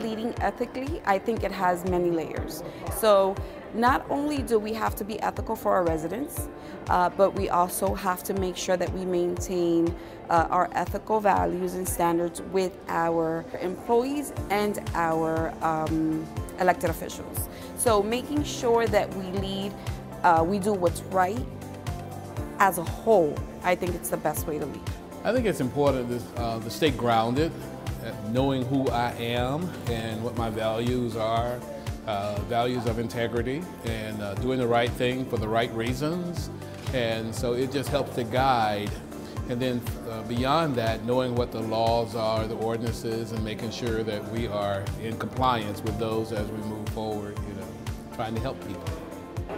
Leading ethically, I think it has many layers. So not only do we have to be ethical for our residents, uh, but we also have to make sure that we maintain uh, our ethical values and standards with our employees and our um, elected officials. So making sure that we lead, uh, we do what's right as a whole, I think it's the best way to lead. I think it's important to, uh, to stay grounded knowing who I am and what my values are, uh, values of integrity and uh, doing the right thing for the right reasons. And so it just helps to guide. And then uh, beyond that, knowing what the laws are, the ordinances, and making sure that we are in compliance with those as we move forward, you know, trying to help people.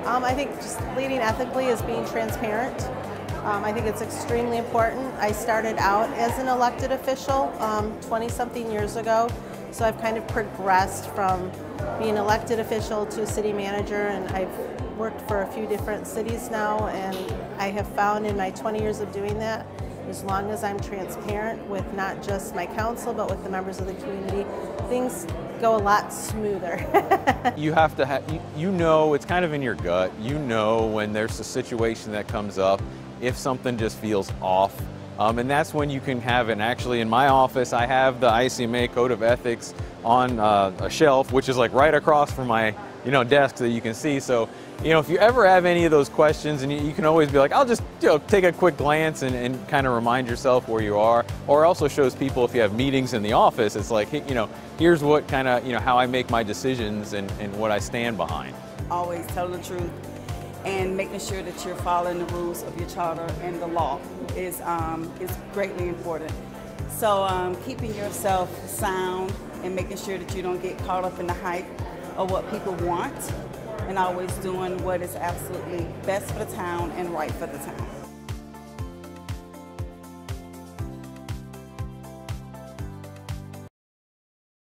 Um, I think just leading ethically is being transparent um, I think it's extremely important. I started out as an elected official 20 um, years ago, so I've kind of progressed from being elected official to city manager, and I've worked for a few different cities now, and I have found in my 20 years of doing that, as long as I'm transparent with not just my council, but with the members of the community, things go a lot smoother. you have to have, you, you know, it's kind of in your gut. You know when there's a situation that comes up if something just feels off. Um, and that's when you can have it. Actually, in my office, I have the ICMA Code of Ethics on uh, a shelf, which is like right across from my you know desk that you can see. So, you know, if you ever have any of those questions, and you, you can always be like, I'll just you know take a quick glance and, and kind of remind yourself where you are. Or also shows people if you have meetings in the office, it's like you know here's what kind of you know how I make my decisions and, and what I stand behind. Always tell the truth and making sure that you're following the rules of your charter and the law is, um, is greatly important. So um, keeping yourself sound and making sure that you don't get caught up in the hype of what people want and always doing what is absolutely best for the town and right for the town.